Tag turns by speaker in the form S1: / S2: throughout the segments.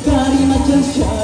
S1: Dari macam syah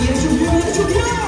S1: 别丢脸，别丢脸。